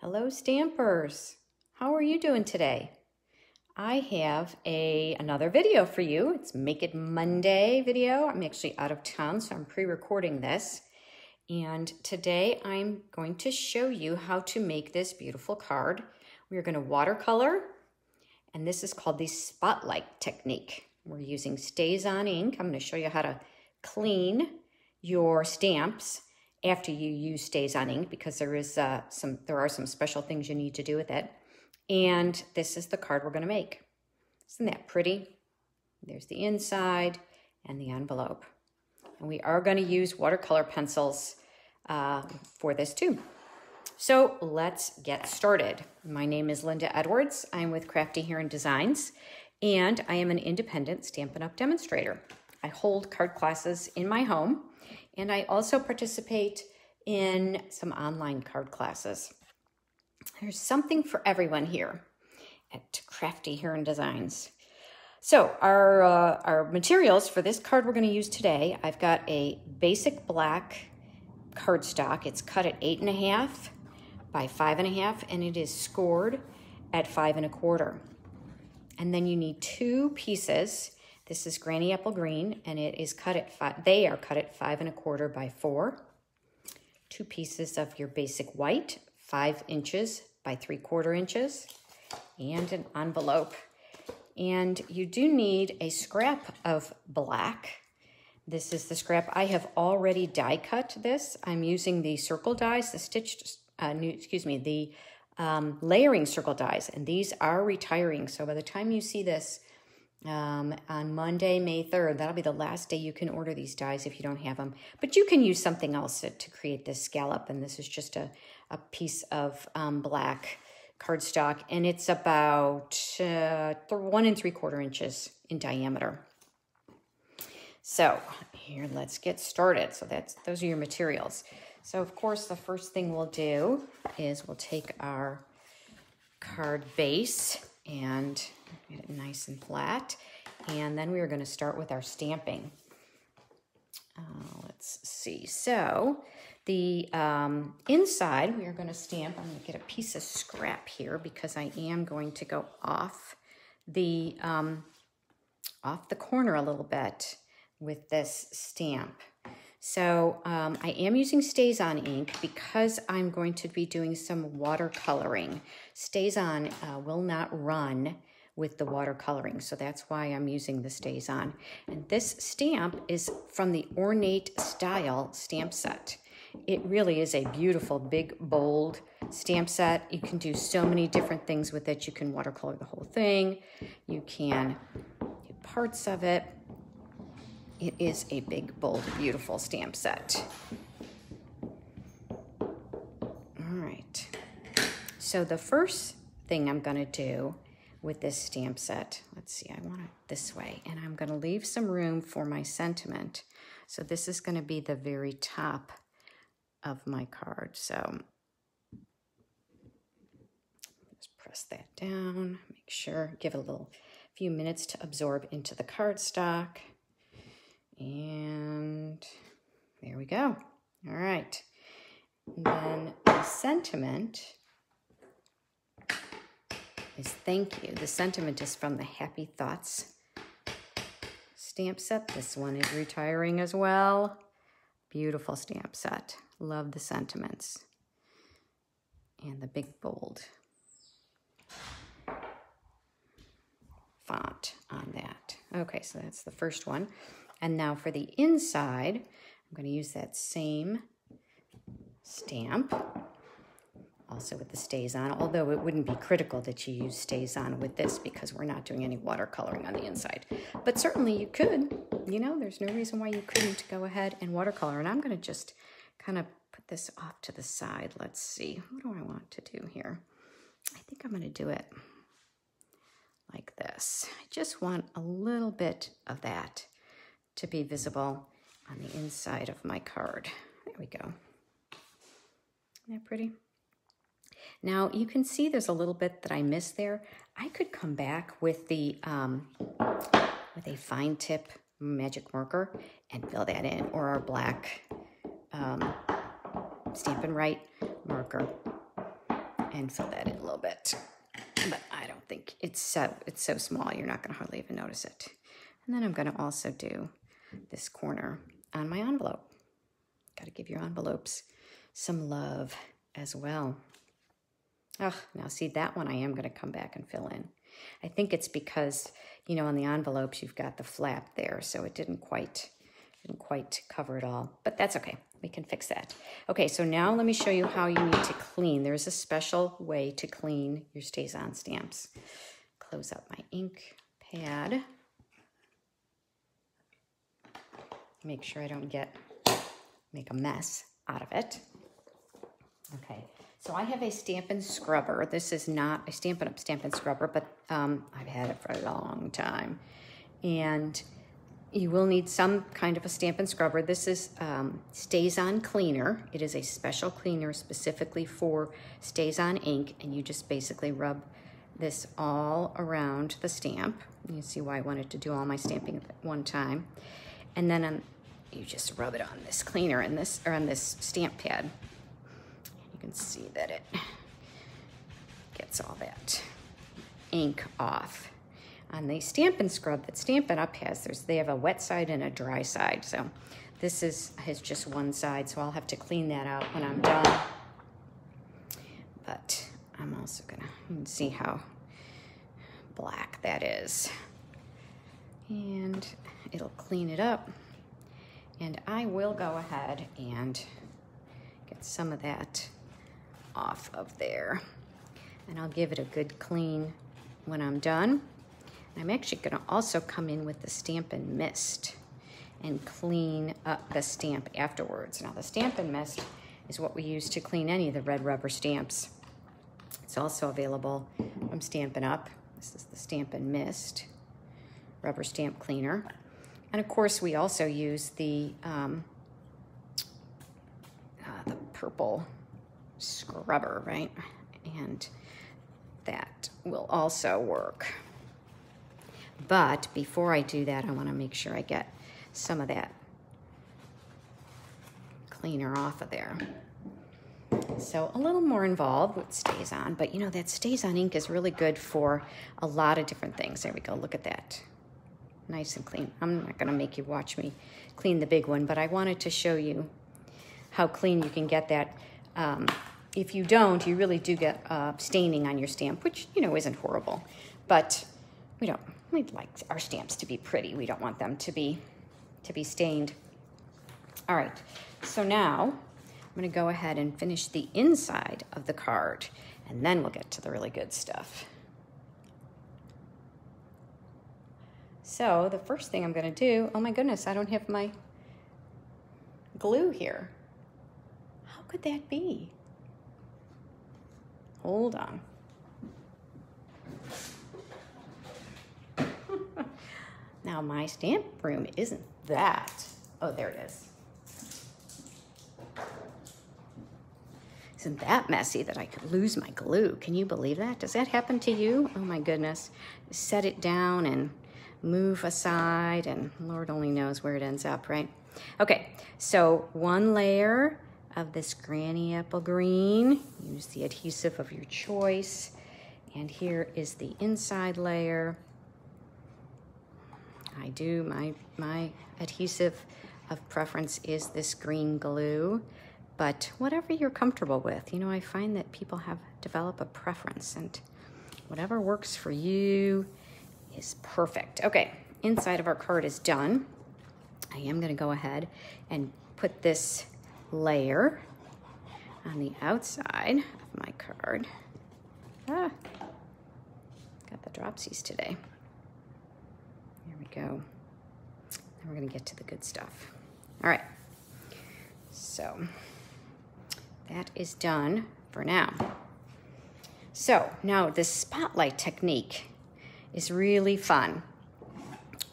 Hello Stampers! How are you doing today? I have a another video for you. It's Make It Monday video. I'm actually out of town, so I'm pre-recording this. And today I'm going to show you how to make this beautiful card. We're going to watercolor, and this is called the Spotlight Technique. We're using StazOn ink. I'm going to show you how to clean your stamps after you use StazOn ink because there is uh, some there are some special things you need to do with it. And this is the card we're going to make. Isn't that pretty? There's the inside and the envelope. And we are going to use watercolor pencils uh, for this too. So let's get started. My name is Linda Edwards. I'm with Crafty Heron Designs, and I am an independent Stampin' Up! demonstrator. I hold card classes in my home and I also participate in some online card classes. There's something for everyone here at Crafty Heron Designs. So our, uh, our materials for this card we're going to use today, I've got a basic black cardstock. It's cut at eight and a half by five and a half, and it is scored at five and a quarter. And then you need two pieces this is Granny Apple Green, and it is cut at five, they are cut at five and a quarter by four. Two pieces of your basic white, five inches by three quarter inches, and an envelope. And you do need a scrap of black. This is the scrap. I have already die cut this. I'm using the circle dies, the stitched, uh, new, excuse me, the um, layering circle dies, and these are retiring. So by the time you see this, um, on Monday, May 3rd. That'll be the last day you can order these dies if you don't have them. But you can use something else to, to create this scallop. And this is just a, a piece of um, black cardstock. And it's about uh, one and three quarter inches in diameter. So here, let's get started. So that's those are your materials. So of course, the first thing we'll do is we'll take our card base and get it nice and flat. And then we are going to start with our stamping. Uh, let's see. So the um, inside, we are going to stamp. I'm going to get a piece of scrap here because I am going to go off the um, off the corner a little bit with this stamp. So um, I am using StazOn ink because I'm going to be doing some watercoloring. StazOn uh, will not run with the watercoloring, so that's why I'm using the StazOn. And this stamp is from the Ornate Style stamp set. It really is a beautiful, big, bold stamp set. You can do so many different things with it. You can watercolor the whole thing. You can do parts of it. It is a big, bold, beautiful stamp set. All right. So the first thing I'm going to do with this stamp set, let's see, I want it this way, and I'm going to leave some room for my sentiment. So this is going to be the very top of my card. So just press that down, make sure, give a little few minutes to absorb into the cardstock. And there we go. All right. And then the sentiment is thank you. The sentiment is from the Happy Thoughts stamp set. This one is retiring as well. Beautiful stamp set. Love the sentiments. And the big bold font on that. Okay, so that's the first one. And now for the inside, I'm going to use that same stamp, also with the StazOn, although it wouldn't be critical that you use StazOn with this because we're not doing any watercoloring on the inside. But certainly you could, you know, there's no reason why you couldn't go ahead and watercolor. And I'm going to just kind of put this off to the side. Let's see, what do I want to do here? I think I'm going to do it like this. I just want a little bit of that to be visible on the inside of my card. There we go. Isn't that pretty? Now you can see there's a little bit that I missed there. I could come back with the um, with a fine tip magic marker and fill that in, or our black um, Stampin' Write marker. and fill that in a little bit. But I don't think it's so, it's so small, you're not gonna hardly even notice it. And then I'm gonna also do this corner on my envelope. Gotta give your envelopes some love as well. Now see that one I am gonna come back and fill in. I think it's because, you know, on the envelopes you've got the flap there, so it didn't quite, didn't quite cover it all, but that's okay. We can fix that. Okay, so now let me show you how you need to clean. There's a special way to clean your StazOn stamps. Close up my ink pad. Make sure I don't get, make a mess out of it. Okay, so I have a Stampin' Scrubber. This is not a Stampin' Up! Stampin' Scrubber, but um, I've had it for a long time. And you will need some kind of a Stampin' Scrubber. This is um, StazOn Cleaner. It is a special cleaner specifically for StazOn ink, and you just basically rub this all around the stamp. You see why I wanted to do all my stamping at one time. And then um, you just rub it on this cleaner and this or on this stamp pad. Can see that it gets all that ink off on the Stampin' Scrub that Stampin' Up has, there's, they have a wet side and a dry side. So this is has just one side, so I'll have to clean that out when I'm done. But I'm also gonna see how black that is. And it'll clean it up. And I will go ahead and get some of that off of there. And I'll give it a good clean when I'm done. I'm actually gonna also come in with the Stampin' Mist and clean up the stamp afterwards. Now the Stampin' Mist is what we use to clean any of the red rubber stamps. It's also available from Stampin' Up. This is the Stampin' Mist rubber stamp cleaner. And of course, we also use the, um, uh, the purple scrubber, right? And that will also work. But before I do that, I wanna make sure I get some of that cleaner off of there. So a little more involved with on, but you know, that StazOn ink is really good for a lot of different things. There we go, look at that. Nice and clean. I'm not gonna make you watch me clean the big one, but I wanted to show you how clean you can get that. Um, if you don't, you really do get uh, staining on your stamp, which, you know, isn't horrible. But we don't, we'd like our stamps to be pretty. We don't want them to be, to be stained. All right, so now I'm gonna go ahead and finish the inside of the card and then we'll get to the really good stuff. So the first thing I'm gonna do, oh my goodness, I don't have my glue here. Could that be? Hold on. Now my stamp room isn't that. Oh, there it is. Isn't that messy that I could lose my glue? Can you believe that? Does that happen to you? Oh my goodness. Set it down and move aside and Lord only knows where it ends up, right? Okay, so one layer of this Granny Apple Green. Use the adhesive of your choice. And here is the inside layer. I do. My, my adhesive of preference is this green glue, but whatever you're comfortable with. You know, I find that people have developed a preference and whatever works for you is perfect. Okay, inside of our card is done. I am gonna go ahead and put this layer on the outside of my card. Ah, got the dropsies today There we go. Then we're gonna get to the good stuff. All right, so that is done for now. So now the spotlight technique is really fun.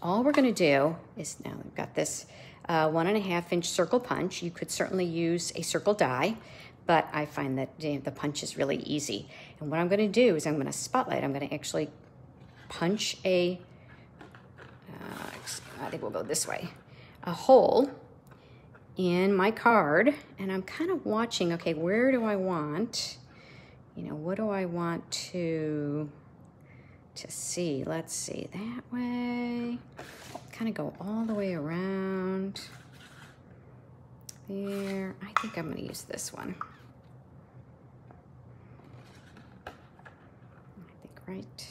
All we're gonna do is, now we've got this uh, one and a half inch circle punch. You could certainly use a circle die, but I find that the punch is really easy. And what I'm gonna do is I'm gonna spotlight, I'm gonna actually punch a I think we'll go this way, a hole in my card and I'm kind of watching, okay, where do I want you know, what do I want to, to see? Let's see, that way, kind of go all the way around there. I think I'm gonna use this one. I think right,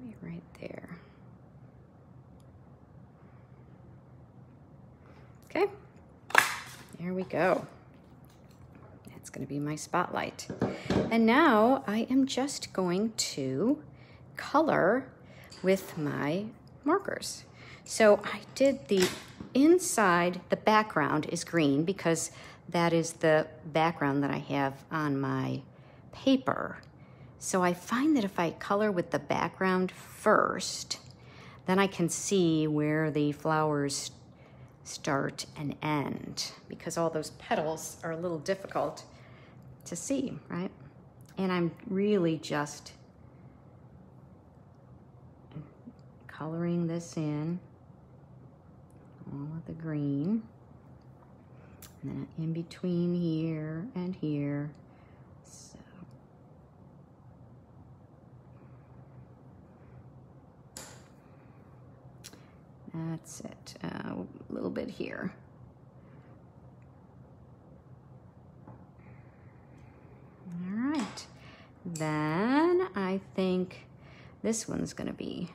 maybe right there. Okay, there we go. That's gonna be my spotlight. And now I am just going to color with my markers. So I did the inside, the background is green because that is the background that I have on my paper. So I find that if I color with the background first, then I can see where the flowers start and end because all those petals are a little difficult to see, right? And I'm really just coloring this in all of the green. And then in between here and here. So. That's it, uh, a little bit here. All right, then I think this one's gonna be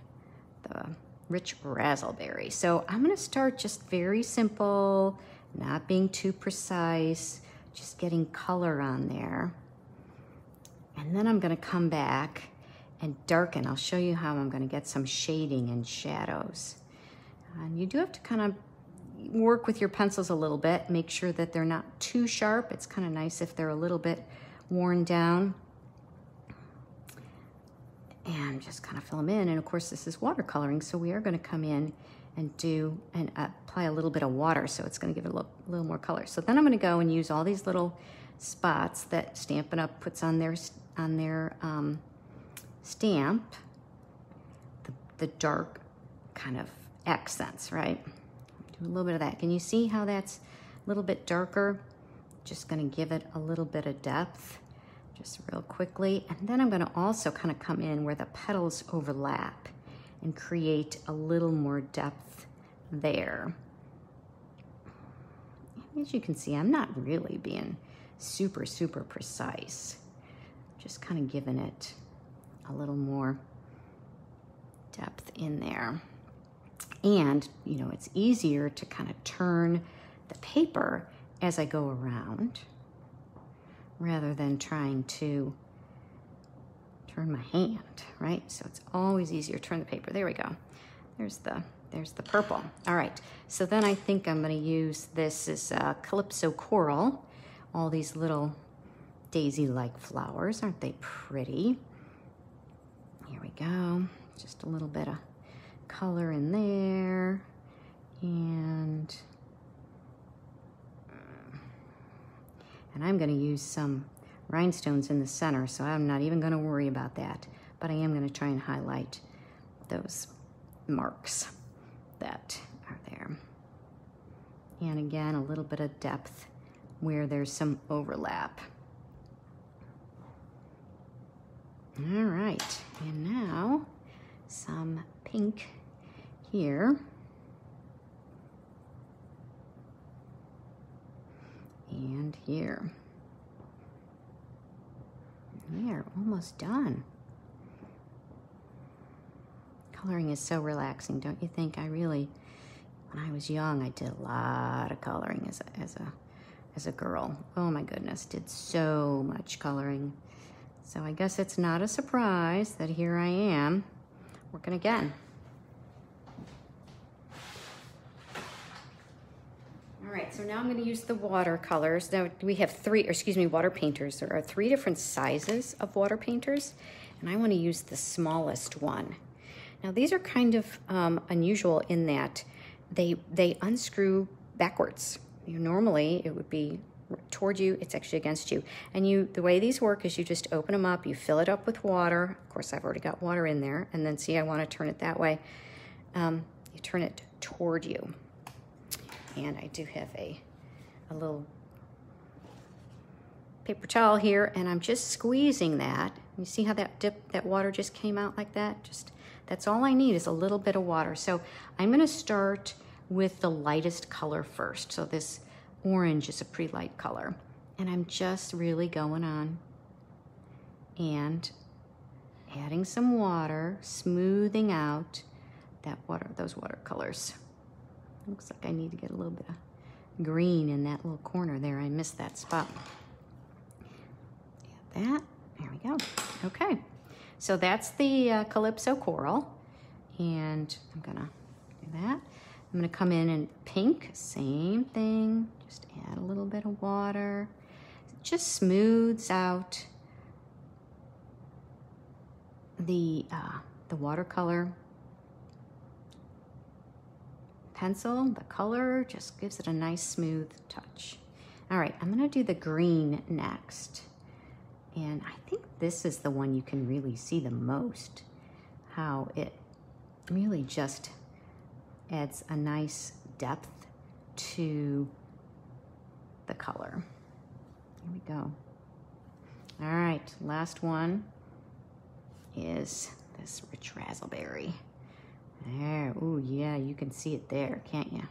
rich razzleberry. So I'm gonna start just very simple, not being too precise, just getting color on there. And then I'm gonna come back and darken. I'll show you how I'm gonna get some shading and shadows. And you do have to kind of work with your pencils a little bit, make sure that they're not too sharp. It's kind of nice if they're a little bit worn down and just kind of fill them in. And of course, this is watercoloring, so we are going to come in and do and apply a little bit of water, so it's going to give it a little, little more color. So then I'm going to go and use all these little spots that Stampin' Up! puts on their on their um, stamp, the, the dark kind of accents, right? Do a little bit of that. Can you see how that's a little bit darker? Just going to give it a little bit of depth just real quickly. And then I'm gonna also kind of come in where the petals overlap and create a little more depth there. As you can see, I'm not really being super, super precise. Just kind of giving it a little more depth in there. And, you know, it's easier to kind of turn the paper as I go around rather than trying to turn my hand, right? So it's always easier to turn the paper. There we go. There's the there's the purple. All right, so then I think I'm gonna use this as a Calypso Coral. All these little daisy-like flowers, aren't they pretty? Here we go. Just a little bit of color in there. And And I'm gonna use some rhinestones in the center, so I'm not even gonna worry about that. But I am gonna try and highlight those marks that are there. And again, a little bit of depth where there's some overlap. All right, and now some pink here. And here. We are almost done. Coloring is so relaxing, don't you think? I really, when I was young, I did a lot of coloring as a, as a, as a girl. Oh my goodness, did so much coloring. So I guess it's not a surprise that here I am working again. All right, so now I'm gonna use the watercolors. Now we have three, or excuse me, water painters. There are three different sizes of water painters, and I wanna use the smallest one. Now these are kind of um, unusual in that they, they unscrew backwards. You normally it would be toward you, it's actually against you. And you, the way these work is you just open them up, you fill it up with water. Of course, I've already got water in there. And then see, I wanna turn it that way. Um, you turn it toward you. And I do have a, a little paper towel here and I'm just squeezing that. You see how that dip, that water just came out like that? Just, that's all I need is a little bit of water. So I'm gonna start with the lightest color first. So this orange is a pretty light color. And I'm just really going on and adding some water, smoothing out that water, those watercolors. Looks like I need to get a little bit of green in that little corner there. I missed that spot. Add that, there we go. Okay, so that's the uh, Calypso Coral. And I'm gonna do that. I'm gonna come in and pink, same thing. Just add a little bit of water. It just smooths out the, uh, the watercolor pencil, the color just gives it a nice smooth touch. All right, I'm gonna do the green next. And I think this is the one you can really see the most, how it really just adds a nice depth to the color. Here we go. All right, last one is this rich raspberry. There, oh yeah, you can see it there, can't you?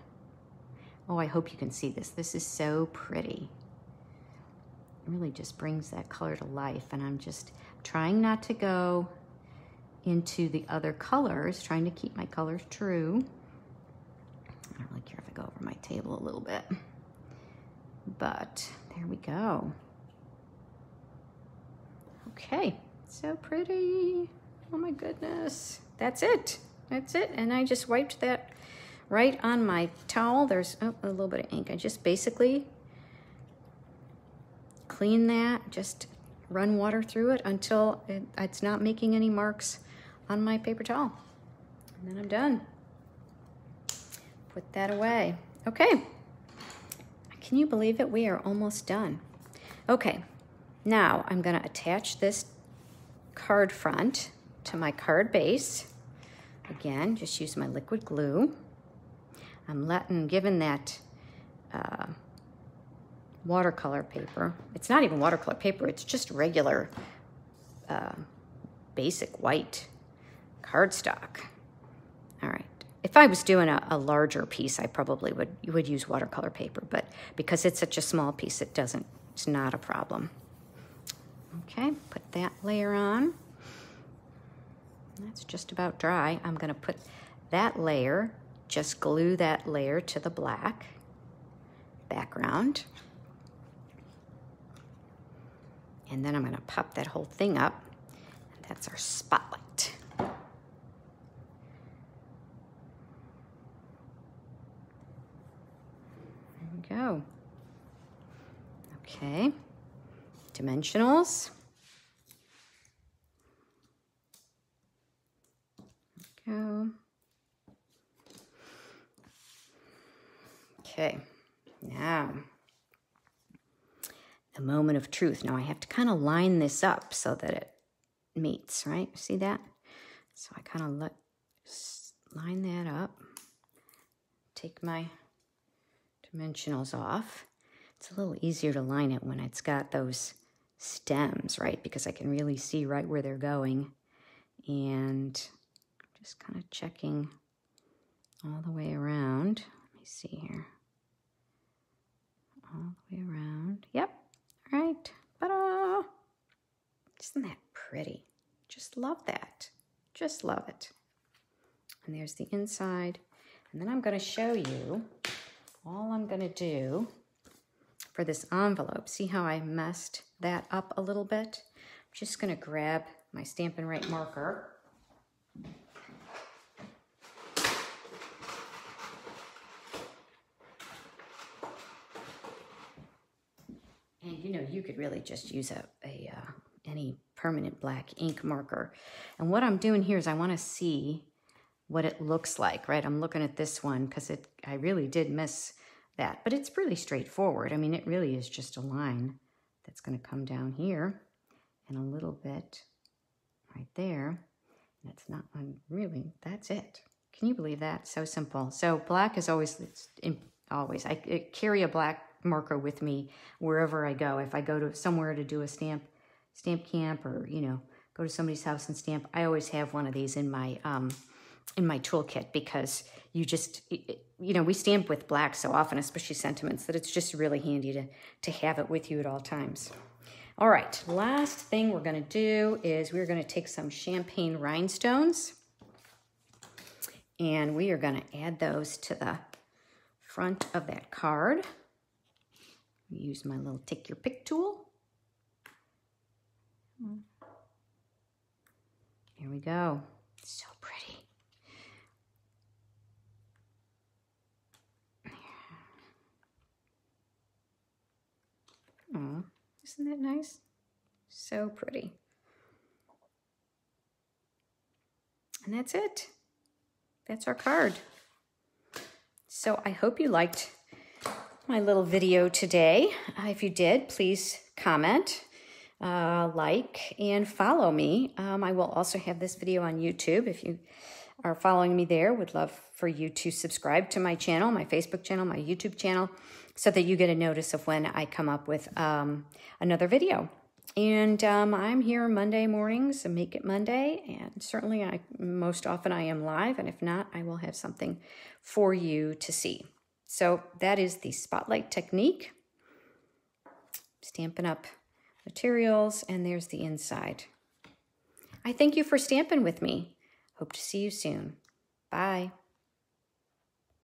Oh, I hope you can see this. This is so pretty. It really just brings that color to life. And I'm just trying not to go into the other colors, trying to keep my colors true. I don't really care if I go over my table a little bit. But there we go. Okay, so pretty. Oh my goodness. That's it. That's it. And I just wiped that right on my towel. There's oh, a little bit of ink. I just basically clean that, just run water through it until it, it's not making any marks on my paper towel. And then I'm done. Put that away. Okay. Can you believe it? We are almost done. Okay, now I'm gonna attach this card front to my card base. Again, just use my liquid glue. I'm letting, given that uh, watercolor paper, it's not even watercolor paper, it's just regular uh, basic white cardstock. All right. If I was doing a, a, larger piece, I probably would, would use watercolor paper, but because it's such a small piece, it doesn't, it's not a problem. Okay, put that layer on. That's just about dry. I'm gonna put that layer, just glue that layer to the black background. And then I'm gonna pop that whole thing up. That's our spotlight. There we go. Okay, dimensionals. Go. Okay, now the moment of truth. Now I have to kind of line this up so that it meets, right? See that? So I kind of let line that up. Take my dimensionals off. It's a little easier to line it when it's got those stems, right? Because I can really see right where they're going. And just kind of checking all the way around. Let me see here. All the way around. Yep. All right. Ta-da! Isn't that pretty? Just love that. Just love it. And there's the inside. And then I'm going to show you all I'm going to do for this envelope. See how I messed that up a little bit? I'm just going to grab my Stampin' Write marker you know, you could really just use a, a uh, any permanent black ink marker. And what I'm doing here is I want to see what it looks like, right? I'm looking at this one because it I really did miss that, but it's really straightforward. I mean, it really is just a line that's going to come down here and a little bit right there. That's not really, that's it. Can you believe that? So simple. So black is always, always, I carry a black marker with me wherever I go. If I go to somewhere to do a stamp stamp camp or, you know, go to somebody's house and stamp, I always have one of these in my um, in my toolkit because you just, you know, we stamp with black so often, especially sentiments, that it's just really handy to, to have it with you at all times. All right, last thing we're gonna do is we're gonna take some champagne rhinestones and we are gonna add those to the front of that card. Use my little take your pick tool. Here we go. So pretty. Oh, isn't that nice? So pretty. And that's it. That's our card. So I hope you liked my little video today. Uh, if you did, please comment, uh, like, and follow me. Um, I will also have this video on YouTube. If you are following me there, would love for you to subscribe to my channel, my Facebook channel, my YouTube channel, so that you get a notice of when I come up with um, another video. And um, I'm here Monday mornings, so Make It Monday, and certainly I most often I am live, and if not, I will have something for you to see. So that is the spotlight technique. Stampin' Up materials, and there's the inside. I thank you for stamping with me. Hope to see you soon. Bye.